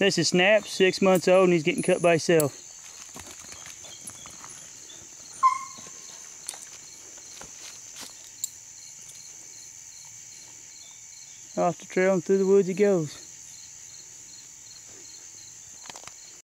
This is Snap, six months old, and he's getting cut by himself. Off the trail and through the woods he goes.